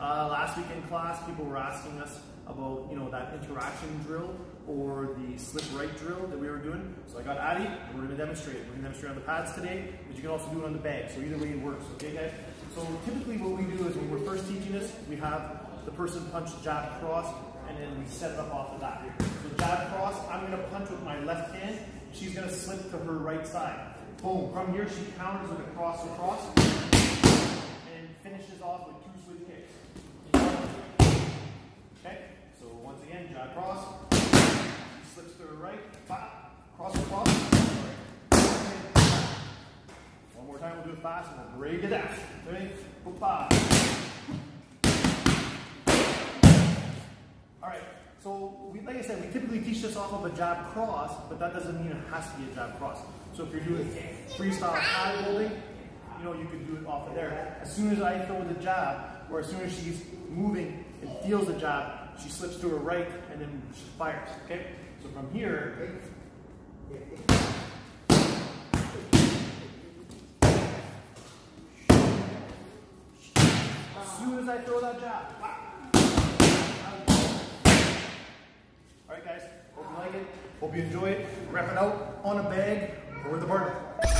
Uh, week in class, people were asking us about, you know, that interaction drill or the slip right drill that we were doing. So I got Addy, and we're gonna demonstrate it. We're gonna demonstrate on the pads today, but you can also do it on the bag. So either way it works, okay guys? So typically what we do is when we're first teaching this, we have the person punch jab cross, and then we set it up off of that. So jab cross, I'm gonna punch with my left hand, she's gonna slip to her right side. Boom, from here she counters with a cross across, and finishes off with two switch kicks. Okay, so once again, jab cross, slips to her right, bop, cross across, one more time, we'll do it fast, and we'll break it. Ready? Bop. All right, so we, like I said, we typically teach this off of a jab cross, but that doesn't mean it has to be a jab cross. So if you're doing freestyle pad holding, you know, you could do it off of there. As soon as I throw the jab, or as soon as she's moving and feels the jab, she slips to her right and then she fires, okay? So from here, as soon as I throw that jab, All right, guys. Hope you like it. Hope you enjoy it. Wrap it out on a bag or with a partner.